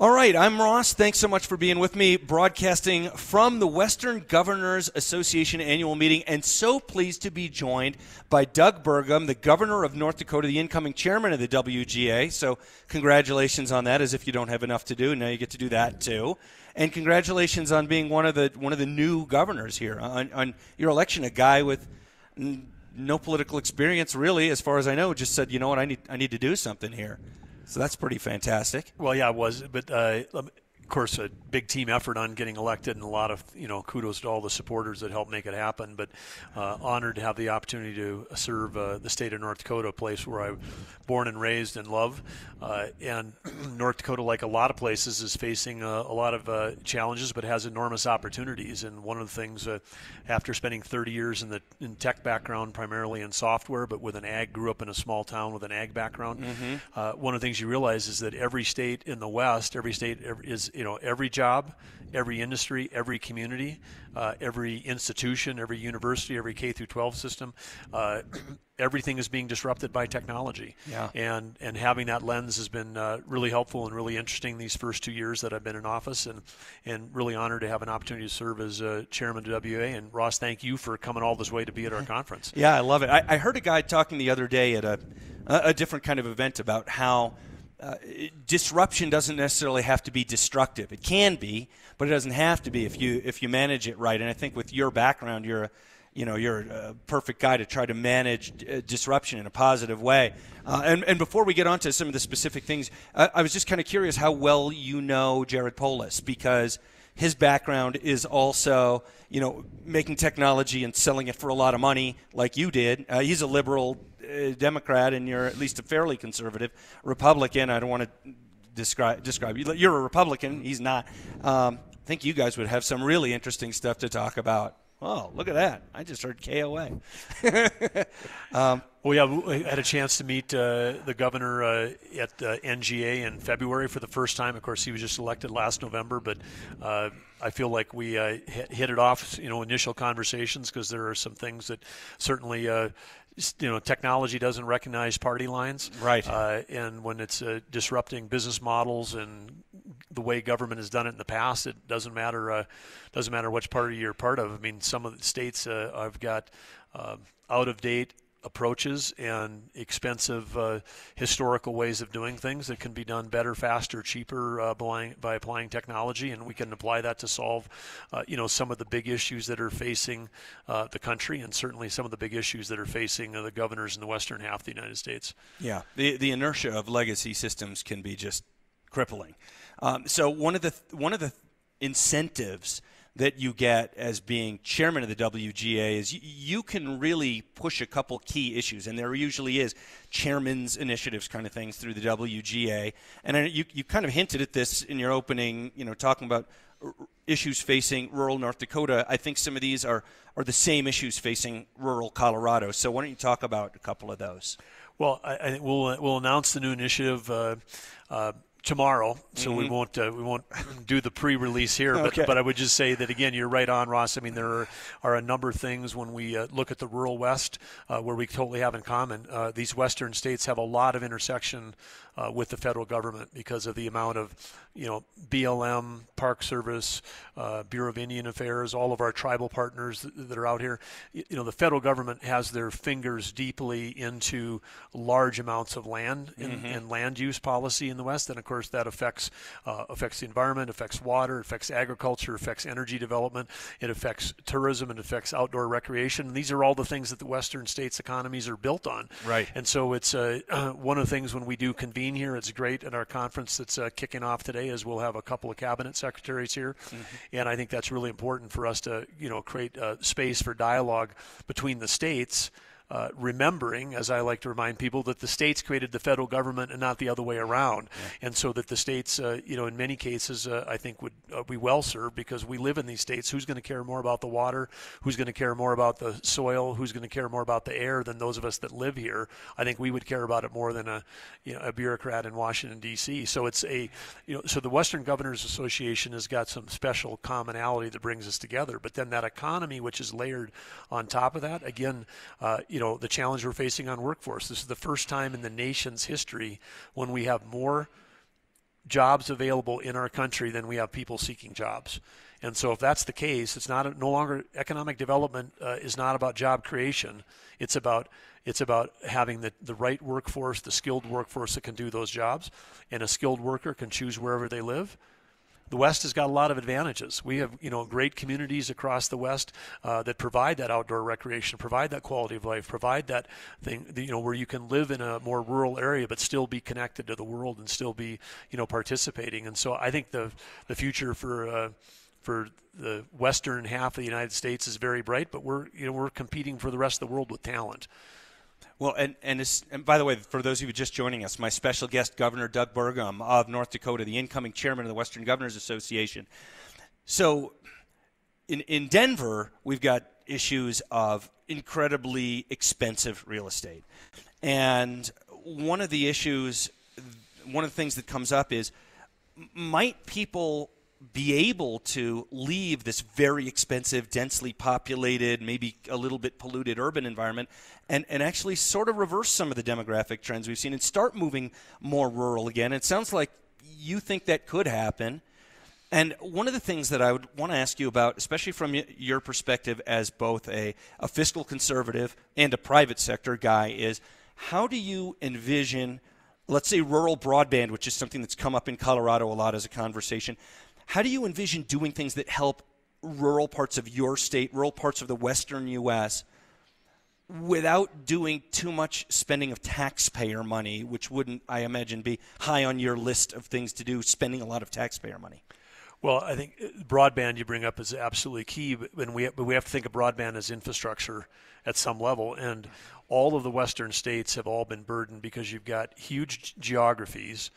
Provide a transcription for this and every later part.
All right, I'm Ross. Thanks so much for being with me, broadcasting from the Western Governors Association annual meeting, and so pleased to be joined by Doug Burgum, the governor of North Dakota, the incoming chairman of the WGA. So, congratulations on that, as if you don't have enough to do. Now you get to do that too. And congratulations on being one of the one of the new governors here on, on your election, a guy with no political experience really, as far as I know, just said, you know what, I need I need to do something here. So that's pretty fantastic. Well, yeah, it was. But uh, course, a big team effort on getting elected, and a lot of you know kudos to all the supporters that helped make it happen. But uh, honored to have the opportunity to serve uh, the state of North Dakota, a place where I was born and raised and love. Uh, and North Dakota, like a lot of places, is facing a, a lot of uh, challenges, but has enormous opportunities. And one of the things, uh, after spending 30 years in the in tech background, primarily in software, but with an ag, grew up in a small town with an ag background. Mm-hmm. Uh, one of the things you realize is that every state in the West, every state is you know every job, every industry, every community, uh, every institution, every university, every K through 12 system. Uh, everything is being disrupted by technology. Yeah. And and having that lens has been uh, really helpful and really interesting these first two years that I've been in office, and and really honored to have an opportunity to serve as uh, chairman of WA. And Ross, thank you for coming all this way to be at our conference. Yeah, I love it. I, I heard a guy talking the other day at a a different kind of event about how uh, disruption doesn't necessarily have to be destructive. It can be, but it doesn't have to be if you if you manage it right. And I think with your background, you're a, you know you're a perfect guy to try to manage uh, disruption in a positive way. Uh, and, and before we get on to some of the specific things, I, I was just kind of curious how well you know Jared Polis because his background is also you know making technology and selling it for a lot of money like you did. Uh, he's a liberal a Democrat and you're at least a fairly conservative Republican. I don't want to describe describe you. You're a Republican. He's not. Um, I think you guys would have some really interesting stuff to talk about. Oh, look at that! I just heard KOA. um, well, yeah, we had a chance to meet uh, the governor uh, at uh, NGA in February for the first time. Of course, he was just elected last November, but uh, I feel like we uh, hit it off. You know, initial conversations because there are some things that certainly uh, you know technology doesn't recognize party lines. Right. Uh, and when it's uh, disrupting business models and the way government has done it in the past it doesn't matter uh, doesn't matter which party you're part of. I mean some of the states uh, i've got uh, out of date approaches and expensive uh, historical ways of doing things that can be done better, faster, cheaper uh, by, by, applying technology, and we can apply that to solve, uh, you know, some of the big issues that are facing uh, the country, and certainly some of the big issues that are facing uh, the governors in the western half of the United States. Yeah, the the inertia of legacy systems can be just crippling. Um, so one of the one of the incentives that you get as being chairman of the WGA is you, you, can really push a couple key issues, and there usually is chairman's initiatives kind of things through the WGA. And you, you kind of hinted at this in your opening, you know, talking about issues facing rural North Dakota. I think some of these are, are the same issues facing rural Colorado. So why don't you talk about a couple of those? Well, I, I we'll, we'll announce the new initiative. Uh, uh, tomorrow, so mm-hmm. we won't uh, we won't do the pre-release here. But okay. but I would just say that again, you're right on, Ross. I mean, there are, are a number of things when we uh, look at the rural West uh, where we totally have in common. Uh, these Western states have a lot of intersection uh, with the federal government because of the amount of you know BLM, Park Service, uh, Bureau of Indian Affairs, all of our tribal partners that, that are out here. You, know, the federal government has their fingers deeply into large amounts of land in, mm-hmm. and land use policy in the West, and of course that affects uh, affects the environment, affects water, affects agriculture, affects energy development, it affects tourism, and affects outdoor recreation. And these are all the things that the Western states' economies are built on. Right. And so it's uh, one of the things when we do convene here, it's great at our conference that's uh, kicking off today, as we'll have a couple of cabinet secretaries here, mm-hmm. and I think that's really important for us to you know create space for dialogue between the states uh, remembering, as I like to remind people, that the states created the federal government and not the other way around, yeah. and so that the states, uh, you know, in many cases, uh, I think would uh, be well served because we live in these states. Who's going to care more about the water? Who's going to care more about the soil? Who's going to care more about the air than those of us that live here? I think we would care about it more than a, you know, a bureaucrat in Washington D.C. So it's a, you know, so the Western Governors Association has got some special commonality that brings us together, but then that economy, which is layered on top of that, again, uh, you you know the challenge we're facing on workforce. This is the first time in the nation's history when we have more jobs available in our country than we have people seeking jobs. And so, if that's the case, it's not no longer economic development uh, is not about job creation. It's about it's about having the, the right workforce, the skilled workforce that can do those jobs, and a skilled worker can choose wherever they live the West has got a lot of advantages. We have, you know, great communities across the West uh, that provide that outdoor recreation, provide that quality of life, provide that thing, you know, where you can live in a more rural area but still be connected to the world and still be, you know, participating. And so I think the the future for uh, for the western half of the United States is very bright, but we're you know we're competing for the rest of the world with talent. Well, and and, and, by the way, for those of you just joining us, my special guest, Governor Doug Burgum of North Dakota, the incoming chairman of the Western Governors Association. So, in in Denver, we've got issues of incredibly expensive real estate, and one of the issues, one of the things that comes up is, might people be able to leave this very expensive, densely populated, maybe a little bit polluted urban environment and, and actually sort of reverse some of the demographic trends we've seen and start moving more rural again. It sounds like you think that could happen. And one of the things that I would want to ask you about, especially from your perspective as both a, a fiscal conservative and a private sector guy, is how do you envision, let's say, rural broadband, which is something that's come up in Colorado a lot as a conversation? How do you envision doing things that help rural parts of your state, rural parts of the western U.S., without doing too much spending of taxpayer money, which wouldn't, I imagine, be high on your list of things to do, spending a lot of taxpayer money? Well, I think uh, broadband you bring up is absolutely key, but we but we have to think of broadband as infrastructure at some level, and all of the western states have all been burdened because you've got huge geographies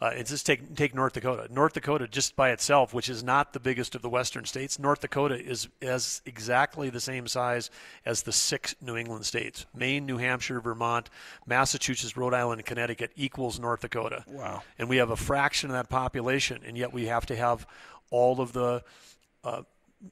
uh, it's just take take North Dakota. North Dakota, just by itself, which is not the biggest of the western states, North Dakota is as exactly the same size as the six New England states: Maine, New Hampshire, Vermont, Massachusetts, Rhode Island, and Connecticut equals North Dakota. Wow! And we have a fraction of that population, and yet we have to have all of the uh,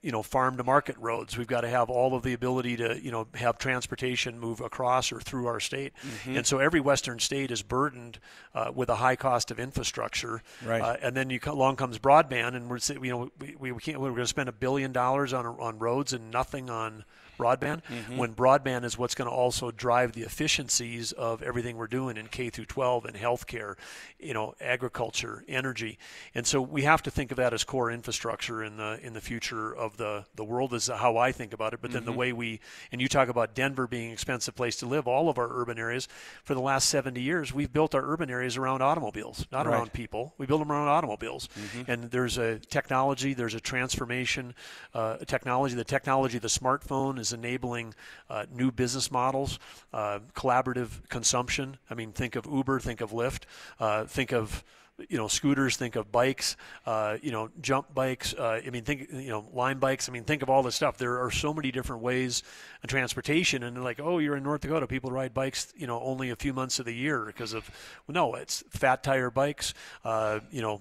you know farm to market roads. We've got to have all of the ability to you know have transportation move across or through our state. Mm-hmm. and so every western state is burdened uh, with a high cost of infrastructure. Right. Uh, and then you along comes broadband and we're you know we, we can't we're going to spend a billion dollars on on roads and nothing on broadband mm-hmm. when broadband is what's going to also drive the efficiencies of everything we're doing in K through 12 and healthcare, you know, agriculture, energy. And so we have to think of that as core infrastructure in the in the future of the the world is how I think about it. But then mm-hmm. the way we and you talk about Denver being an expensive place to live, all of our urban areas for the last 70 years, we've built our urban areas around automobiles, not right. around people. We build them around automobiles. Mm-hmm. And there's a technology, there's a transformation, uh, technology. The technology, the smartphone is is enabling uh, new business models, uh, collaborative consumption. I mean, think of Uber, think of Lyft, uh, think of you know scooters think of bikes uh, you know jump bikes uh, i mean think you know Lime bikes. I mean think of all this stuff. There are so many different ways of transportation. And they're like oh you're in north dakota. People ride bikes you know only a few months of the year because of well, no it's fat tire bikes uh, you know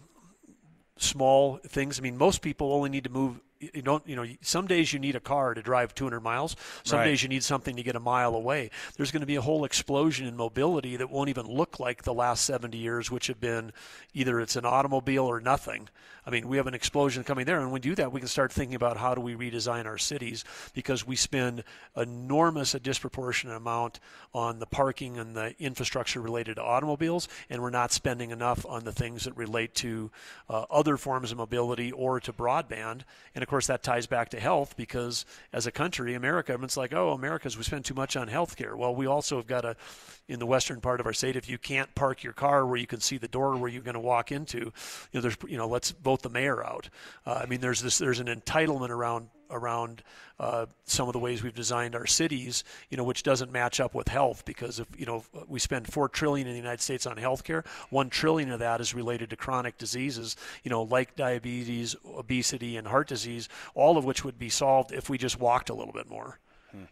small things. I mean most people only need to move you don't you know some days you need a car to drive 200 miles. Some right. days you need something to get a mile away. There's going to be a whole explosion in mobility that won't even look like the last 70 years which have been either it's an automobile or nothing. I mean we have an explosion coming there and when we do that we can start thinking about how do we redesign our cities because we spend enormous a disproportionate amount on the parking and the infrastructure related to automobiles and we're not spending enough on the things that relate to uh, other forms of mobility or to broadband. And of course, that ties back to health because as a country, America, it's like, oh, America's, we spend too much on health care. Well, we also have got to, in the western part of our state, if you can't park your car where you can see the door where you're going to walk into, you know, there's, you know, let's vote the mayor out. Uh, I mean, there's this, there's an entitlement around around uh, some of the ways we've designed our cities, you know, which doesn't match up with health because if you know we spend four trillion in the United States on healthcare, one trillion of that is related to chronic diseases, you know, like diabetes, obesity, and heart disease, all of which would be solved if we just walked a little bit more.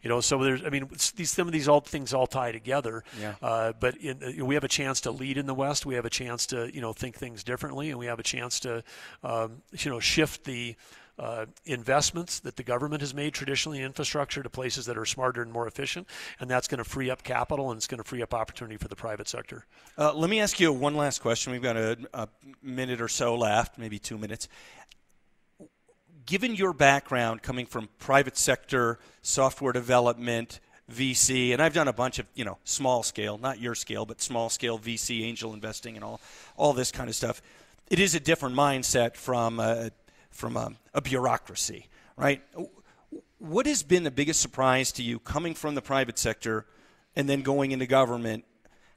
You know, so there's, I mean, these some of these all things all tie together. Yeah. Uh, but in, uh, we have a chance to lead in the West. We have a chance to, you know, think things differently, and we have a chance to, um, you know, shift the uh, investments that the government has made traditionally in infrastructure to places that are smarter and more efficient, and that's going to free up capital and it's going to free up opportunity for the private sector. Uh, let me ask you one last question. We've got a, a minute or so left, maybe two minutes. Given your background coming from private sector, software development, VC, and I've done a bunch of you know small scale, not your scale, but small scale VC, angel investing, and all all this kind of stuff. It is a different mindset from a, from a, a bureaucracy, right? What has been the biggest surprise to you coming from the private sector and then going into government?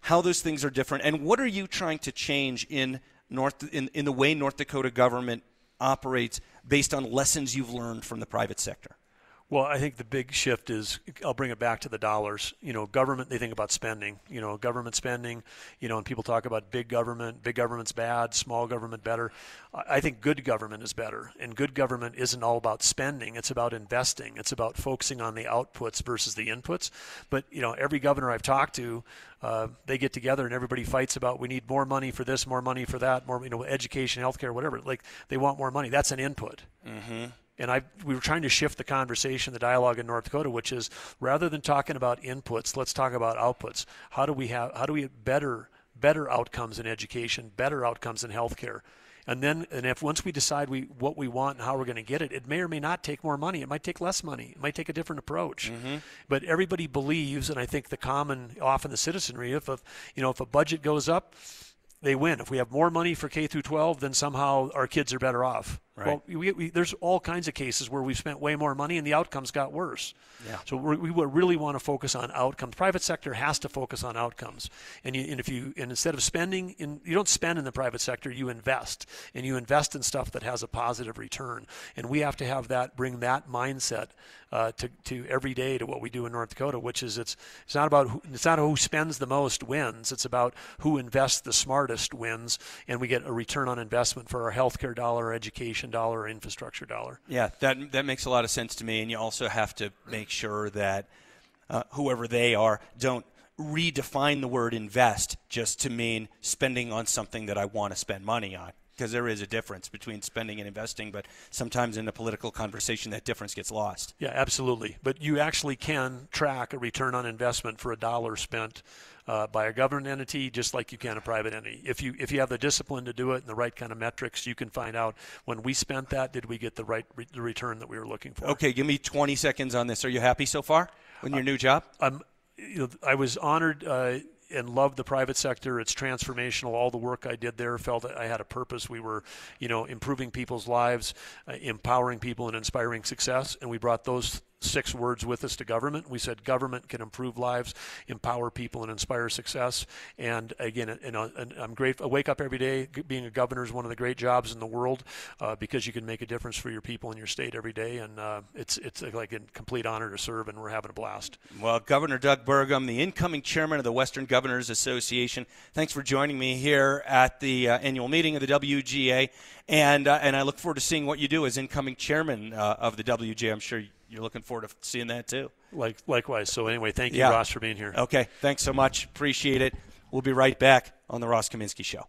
How those things are different, and what are you trying to change in North in, in the way North Dakota government operates based on lessons you've learned from the private sector? Well, I think the big shift is I'll bring it back to the dollars. You know, government they think about spending. You know, government spending. You know, and people talk about big government. Big government's bad. Small government better. I think good government is better. And good government isn't all about spending. It's about investing. It's about focusing on the outputs versus the inputs. But you know, every governor I've talked to, uh, they get together and everybody fights about we need more money for this, more money for that, more you know, education, healthcare, whatever. Like they want more money. That's an input. Mm-hmm and I we were trying to shift the conversation, the dialogue in North Dakota, which is rather than talking about inputs, let's talk about outputs. How do we have how do we get better better outcomes in education, better outcomes in healthcare? And then and if once we decide we what we want and how we're going to get it, it may or may not take more money. It might take less money. It might take a different approach. Mm-hmm. But everybody believes, and I think the common often the citizenry, if a, you know if a budget goes up, they win. If we have more money for K through 12, then somehow our kids are better off. Right. Well, we, we, there's all kinds of cases where we've spent way more money and the outcomes got worse. Yeah. So we really want to focus on outcomes. Private sector has to focus on outcomes. And, you, and if you and instead of spending, in, you don't spend in the private sector. You invest, and you invest in stuff that has a positive return. And we have to have that bring that mindset uh, to, to every day to what we do in North Dakota, which is it's it's not about who, it's not who spends the most wins. It's about who invests the smartest wins, and we get a return on investment for our healthcare dollar, education dollar, infrastructure dollar. Yeah, that that makes a lot of sense to me. And you also have to make sure that uh, whoever they are don't redefine the word invest just to mean spending on something that I want to spend money on because there is a difference between spending and investing, but sometimes in the political conversation that difference gets lost. Yeah, absolutely. But you actually can track a return on investment for a dollar spent uh, by a government entity, just like you can a private entity. If you if you have the discipline to do it and the right kind of metrics, you can find out when we spent that, did we get the right re- the return that we were looking for? Okay, give me 20 seconds on this. Are you happy so far in your uh, new job? I'm. You know, I was honored. Uh, and loved the private sector. It's transformational. All the work I did there felt I had a purpose. We were, you know, improving people's lives, uh, empowering people, and inspiring success. And we brought those six words with us to government. We said government can improve lives, empower people, and inspire success. And again, you know, I'm grateful. I wake up every day. Being a governor is one of the great jobs in the world uh, because you can make a difference for your people in your state every day, and uh, it's it's like a complete honor to serve, and we're having a blast. Well, Governor Doug Burgum, the incoming chairman of the Western Governors Association, thanks for joining me here at the uh, annual meeting of the WGA, and uh, and I look forward to seeing what you do as incoming chairman uh, of the WGA. I'm sure you're looking forward to seeing that too. Like likewise. So anyway, thank you, yeah. Ross, for being here. Okay, thanks so much. Appreciate it. We'll be right back on the Ross Kaminsky Show.